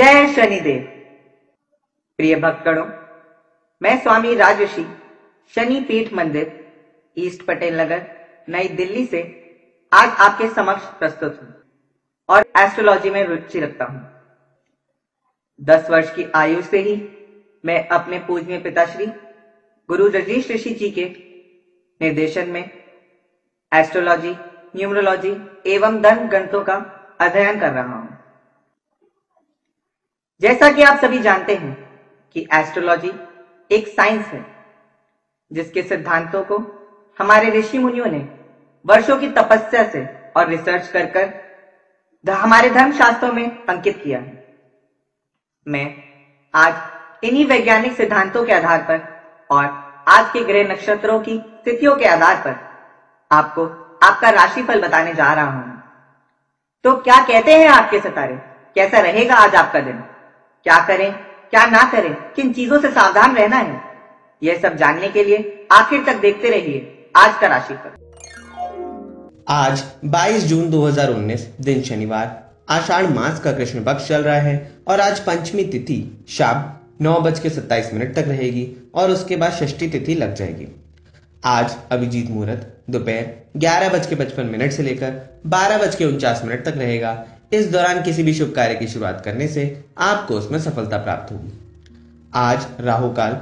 जय शनिदेव। प्रिय भक्तगणों, मैं स्वामी राजऋषि शनि पीठ मंदिर, ईस्ट पटेल नगर, नई दिल्ली से आज आपके समक्ष प्रस्तुत हूँ और एस्ट्रोलॉजी में रुचि रखता हूँ। दस वर्ष की आयु से ही मैं अपने पूजनीय पिताश्री, गुरु रजीश ऋषि जी के निर्देशन में एस्ट्रोलॉजी न्यूमरोलॉजी एवं धन ग्रंथों का अध्ययन कर रहा हूँ। जैसा कि आप सभी जानते हैं कि एस्ट्रोलॉजी एक साइंस है, जिसके सिद्धांतों को हमारे ऋषि मुनियों ने वर्षों की तपस्या से और रिसर्च कर कर हमारे धर्म शास्त्रों में अंकित किया है। मैं आज इन्हीं वैज्ञानिक सिद्धांतों के आधार पर और आज के ग्रह नक्षत्रों की स्थितियों के आधार पर आपको आपका राशिफल बताने जा रहा हूँ। तो क्या कहते हैं आपके सितारे? कैसा रहेगा आज आपका दिन? क्या करें, क्या ना करें, किन चीज़ों से सावधान रहना है? यह सब जानने के लिए आखिर तक देखते रहिए आज का राशिफल। आज 22 जून 2019 दिन शनिवार। आषाढ़ मास का कृष्ण पक्ष चल रहा है और आज पंचमी तिथि, शाम, नौ बज के सत्ताईस मिनट तक रहेगी और उसके बाद षष्ठी तिथि लग जाएगी। आज, अभिजीत मुहूर्त, दोपहर, ग्यारह बज के पचपन मिनट से लेकर बारह बज के उनचास मिनट तक रहेगा। इस दौरान किसी भी शुभ कार्य की शुरुआत करने से आपको उसमें सफलता प्राप्त होगी। आज राहु काल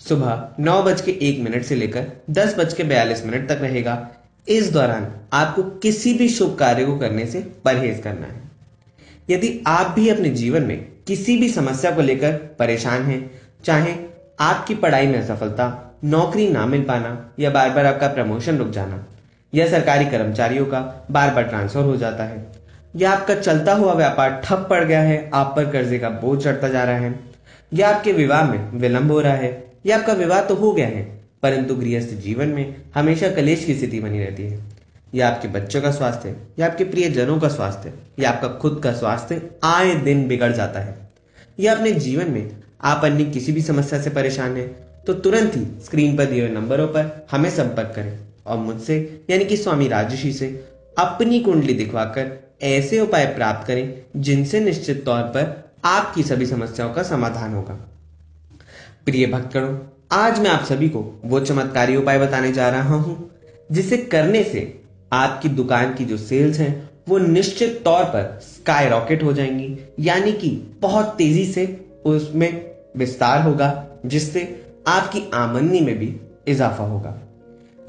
सुबह नौ बज के एक मिनट से लेकर दस बज के बयालीस मिनट तक रहेगा। इस दौरान आपको किसी भी शुभ कार्य को करने से परहेज करना है। यदि आप भी अपने जीवन में किसी भी समस्या को लेकर परेशान हैं, चाहे आपकी पढ़ाई में असफलता, नौकरी ना मिल पाना या बार बार आपका प्रमोशन रुक जाना, या सरकारी कर्मचारियों का बार बार ट्रांसफ़र हो जाता है या आपका चलता हुआ व्यापार ठप पड़ गया है, आप पर कर्जे का बोझ चढ़ता जा रहा है, या आपके विवाह में विलंब हो रहा है, या आपका विवाह तो हो गया है, परंतु गृहस्थ जीवन में हमेशा कलेश की स्थिति बनी रहती है। या आपके बच्चों का स्वास्थ्य, या आपके प्रियजनों का स्वास्थ्य, या आपका खुद का स्वास्थ्य आए दिन बिगड़ जाता है। या अपने जीवन में आप अन्य किसी भी समस्या से परेशान हैं तो तुरंत ही स्क्रीन पर दिए हुए नंबरों पर हमें संपर्क करें और मुझसे, यानी कि स्वामी राजशी से, अपनी कुंडली दिखवाकर ऐसे उपाय प्राप्त करें, जिनसे निश्चित तौर पर आपकी सभी समस्याओं का समाधान होगा। प्रिय भक्तगणों, आज मैं आप सभी को वो चमत्कारी उपाय बताने जा रहा हूँ, जिसे करने से आपकी दुकान की जो सेल्स हैं, वो निश्चित तौर पर स्काई रॉकेट हो जाएँगी। यानी कि बहुत तेज़ी से उसमें विस्तार होगा, जिससे आपकी आमदनी में भी इजाफा होगा।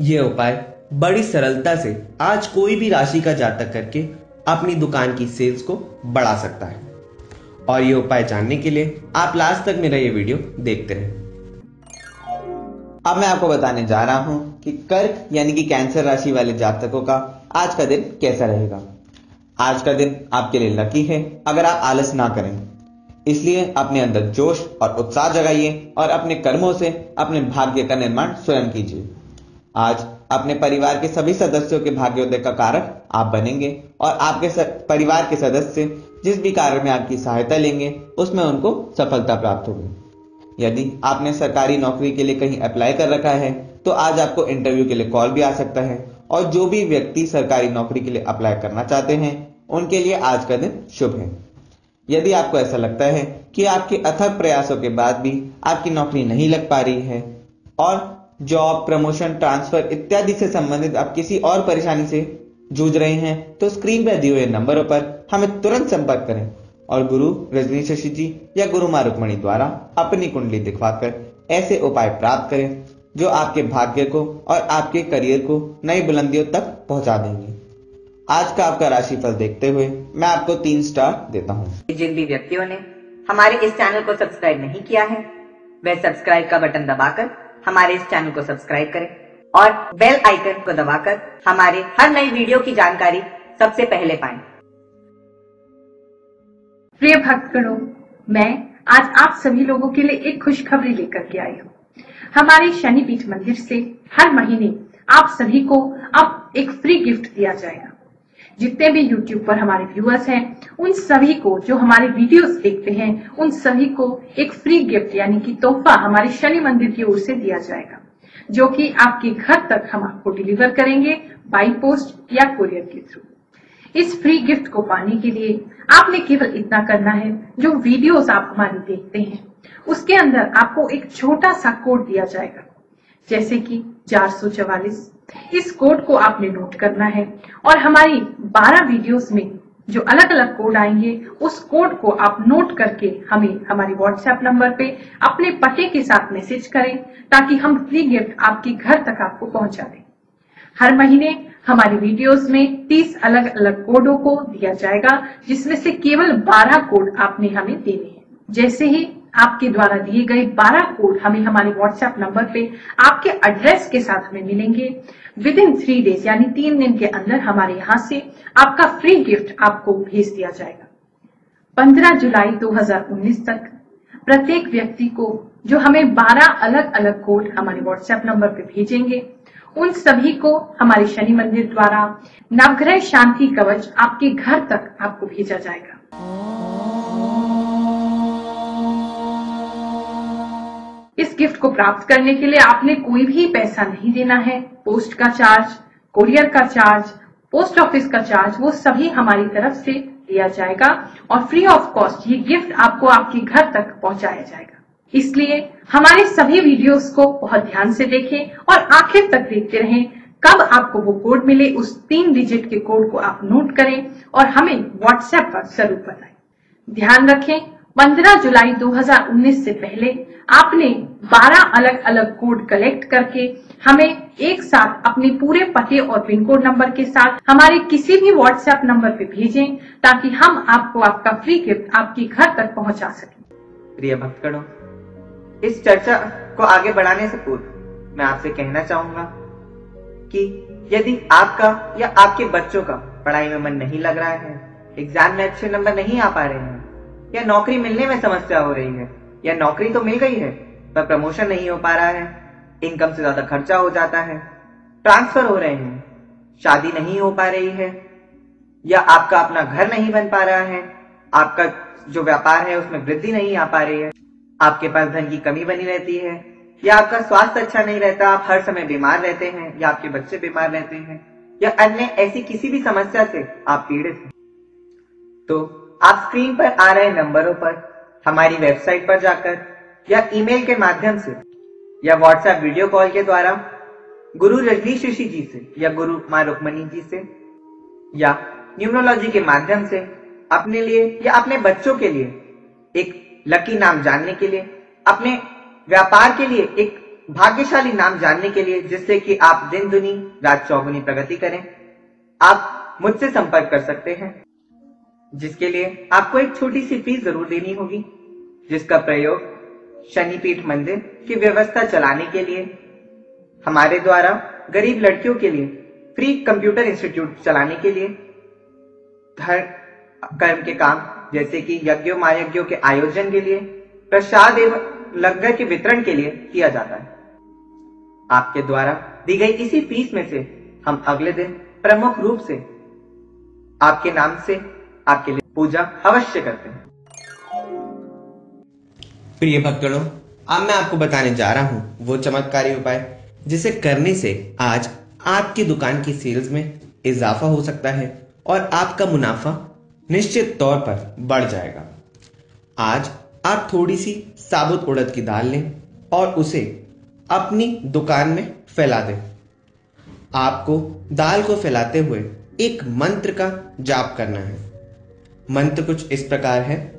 यह उपाय बड़ी सरलता से आज कोई भी राशि का जातक करके अपनी दुकान की सेल्स को बढ़ा सकता है। और ये उपाय जानने के लिए आप लास्ट तक मेरा ये वीडियो देखते रहें। अब मैं आपको बताने जा रहा हूँ कि कर्क यानी कि कैंसर राशि वाले जातकों का आज का दिन कैसा रहेगा। आज का दिन आपके लिए लकी है, अगर आप आलस ना करें। इसलिए अपने अंदर जोश और उत्साह जगाइए और अपने कर्मों से अपने भाग्य का निर्माण स्वयं कीजिए। आज अपने परिवार के सभी सदस्यों के भाग्योदय का कारक आप बनेंगे और आपके परिवार के सदस्य जिस भी कार्य में आपकी सहायता लेंगे, उसमें उनको सफलता प्राप्त होगी। यदि आपने सरकारी नौकरी के लिए कहीं अप्लाई कर रखा है तो आज आपको इंटरव्यू के लिए कॉल भी आ सकता है और जो भी व्यक्ति सरकारी नौकरी के लिए अप्लाई करना चाहते हैं, उनके लिए आज का दिन शुभ है। यदि आपको ऐसा लगता है कि आपके अथक प्रयासों के बाद भी आपकी नौकरी नहीं लग पा रही है और जॉब प्रमोशन ट्रांसफ़र इत्यादि से संबंधित आप किसी और परेशानी से जूझ रहे हैं तो स्क्रीन पर दिए हुए नंबरों पर हमें तुरंत संपर्क करें और गुरु रजनी शशि जी या गुरु माँ रुक्मणी द्वारा अपनी कुंडली दिखवाकर ऐसे उपाय प्राप्त करें, जो आपके भाग्य को और आपके करियर को नई बुलंदियों तक पहुँचा देंगे। आज का आपका राशिफल देखते हुए मैं आपको तीन स्टार देता हूँ। जिन भी व्यक्तियों ने हमारे इस चैनल को सब्सक्राइब नहीं किया है वह सब्सक्राइब का बटन दबाकर हमारे इस चैनल को सब्सक्राइब करें और बेल आइकन को दबाकर हमारे हर नई वीडियो की जानकारी सबसे पहले पाएँ। प्रिय भक्तगणों, मैं आज आप सभी लोगों के लिए एक खुशखबरी लेकर के आई हूँ हमारे शनिपीठ मंदिर से हर महीने आप सभी को अब एक फ्री गिफ्ट दिया जाएगा जितने भी YouTube पर हमारे व्यूअर्स हैं, उन सभी को जो हमारे वीडियोस देखते हैं, उन सभी को एक फ्री गिफ्ट यानी कि तोहफा हमारे शनि मंदिर की ओर से दिया जाएगा, जो कि आपके घर तक हम आपको डिलीवर करेंगे बाई पोस्ट या कुरियर के थ्रू इस फ्री गिफ्ट को पाने के लिए आपने केवल इतना करना है, जो वीडियोस आप हमारी देखते हैं, उसके अंदर आपको एक छोटा सा कोड दिया जाएगा। जैसे कि चार इस कोड को आपने नोट करना है और हमारी 12 वीडियोस में जो अलग अलग कोड आएँगे, उस कोड को आप नोट करके हमें हमारे व्हाट्सएप नंबर पे अपने पते के साथ मैसेज करें ताकि हम फ्री गिफ्ट आपके घर तक आपको पहुँचा दें। हर महीने हमारी वीडियोस में 30 अलग अलग कोडों को दिया जाएगा, जिसमें से केवल 12 कोड आपने हमें देने हैं। जैसे ही आपके द्वारा दिए गए 12 कोड हमें हमारे व्हाट्सएप नंबर पे आपके एड्रेस के साथ हमें मिलेंगे। विद इन थ्री डेज़ यानी तीन दिन के अंदर हमारे यहाँ से आपका फ्री गिफ्ट आपको भेज दिया जाएगा। 15 जुलाई 2019 तक प्रत्येक व्यक्ति को जो हमें 12 अलग अलग कोड हमारे व्हाट्सएप नंबर पे भेजेंगे, उन सभी को हमारे शनि मंदिर द्वारा नवग्रह शांति कवच आपके घर तक आपको भेजा जाएगा। गिफ्ट को प्राप्त करने के लिए आपने कोई भी पैसा नहीं देना है। पोस्ट का चार्ज कोरियर का चार्ज पोस्ट ऑफ़िस का चार्ज, वो सभी हमारी तरफ़ से दिया जाएगा और फ्री ऑफ़ कॉस्ट ये गिफ्ट आपको आपके घर तक पहुँचाया जाएगा। इसलिए हमारे सभी वीडियोस को बहुत ध्यान से देखें और आखिर तक देखते रहें। कब आपको वो कोड मिले, उस तीन डिजिट के कोड को आप नोट करें और हमें व्हाट्सएप पर ज़रूर बताएँ। ध्यान रखें 15 जुलाई 2019 से पहले आपने 12 अलग अलग कोड कलेक्ट करके हमें एक साथ अपने पूरे पते और पिन कोड नंबर के साथ हमारे किसी भी व्हाट्सएप नंबर पे भेजें, ताकि हम आपको आपका फ्री गिफ्ट आपके घर तक पहुँचा सकें। प्रिय भक्तगणों, इस चर्चा को आगे बढ़ाने से पूर्व मैं आपसे कहना चाहूँगा कि यदि आपका या आपके बच्चों का पढ़ाई में मन नहीं लग रहा है एग्ज़ाम में अच्छे नंबर नहीं आ पा रहे हैं, या नौकरी मिलने में समस्या हो रही है या नौकरी तो मिल गई है, पर प्रमोशन नहीं हो पा रहा है इनकम से ज़्यादा खर्चा हो जाता है ट्रांसफ़र हो रहे हैं, शादी नहीं हो पा रही है, या आपका अपना घर नहीं बन पा रहा है, आपका जो व्यापार है उसमें वृद्धि नहीं आ पा रही है, आपके पास धन की कमी बनी रहती है, या आपका स्वास्थ्य अच्छा नहीं रहता, आप हर समय बीमार रहते हैं, या आपके बच्चे बीमार रहते हैं, या अन्य ऐसी किसी भी समस्या से आप पीड़ित हैं। तो आप स्क्रीन पर आ रहे नंबरों पर हमारी वेबसाइट पर जाकर या ईमेल के माध्यम से या व्हाट्सएप वीडियो कॉल के द्वारा गुरु रजनीश ऋषि जी से या गुरु माँ रुक्मणी जी से या न्यूमरोलॉजी के माध्यम से अपने लिए या अपने बच्चों के लिए एक लकी नाम जानने के लिए, अपने व्यापार के लिए एक भाग्यशाली नाम जानने के लिए जिससे कि आप दिन दुनी रात चौगुनी प्रगति करें। आप मुझसे संपर्क कर सकते हैं। जिसके लिए आपको एक छोटी सी फ़ीस ज़रूर देनी होगी, जिसका प्रयोग शनिपीठ मंदिर की व्यवस्था चलाने के लिए, हमारे द्वारा गरीब लड़कियों के लिए फ्री कंप्यूटर इंस्टीट्यूट चलाने के लिए धर्म कर्म के काम, जैसे कि यज्ञों, महायज्ञों के आयोजन के लिए, प्रसाद एवं लंगर के वितरण के लिए किया जाता है। आपके द्वारा दी गई इसी फ़ीस में से हम अगले दिन प्रमुख रूप से आपके नाम से आपके लिए पूजा अवश्य करते हैं। प्रिय भक्तों अब मैं आपको बताने जा रहा हूँ वो चमत्कारी उपाय, जिसे करने से आज आपकी दुकान की सेल्स में इजाफा हो सकता है और आपका मुनाफा निश्चित तौर पर बढ़ जाएगा। आज आप थोड़ी सी साबुत उड़द की दाल लें और उसे अपनी दुकान में फैला दें। आपको दाल को फैलाते हुए एक मंत्र का जाप करना है। मंत्र कुछ इस प्रकार है।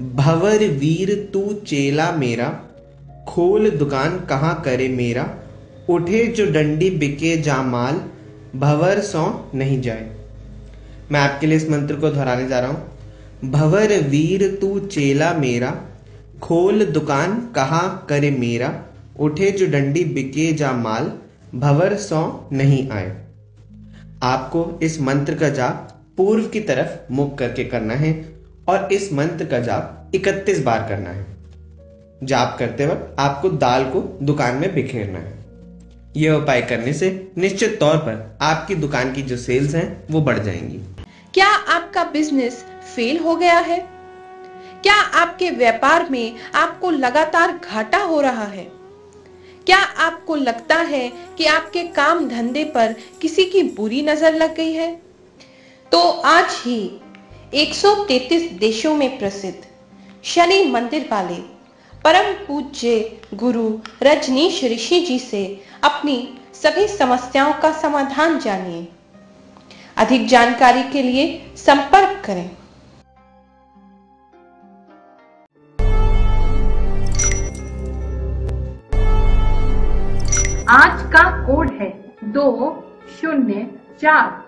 भवर वीर तू चेला मेरा, खोल दुकान कहाँ करे मेरा, उठे जो डंडी बिके जा माल, भवर सौ नहीं जाए। मैं आपके लिए इस मंत्र को दोहराने जा रहा हूँ। भवर वीर तू चेला मेरा, खोल दुकान कहाँ करे मेरा, उठे जो डंडी बिके जा माल, भवर सौ नहीं आए। आपको इस मंत्र का जाप पूर्व की तरफ़ मुख करके करना है और इस मंत्र का जाप 31 बार करना है। जाप करते वक्त आपको दाल को दुकान में बिखेरना है। यह उपाय करने से निश्चित तौर पर आपकी दुकान की जो सेल्स हैं, वो बढ़ जाएँगी। क्या आपका बिज़नेस फेल हो गया है? क्या आपके व्यापार में आपको लगातार घाटा हो रहा है? क्या आपको लगता है कि आपके काम धंधे पर किसी की बुरी नज़र लग गई है? तो आज ही 133 देशों में प्रसिद्ध शनि मंदिर वाले परम पूज्य गुरु रजनीश ऋषि जी से अपनी सभी समस्याओं का समाधान जानिए। अधिक जानकारी के लिए संपर्क करें। आज का कोड है दो शून्य चार।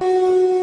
Música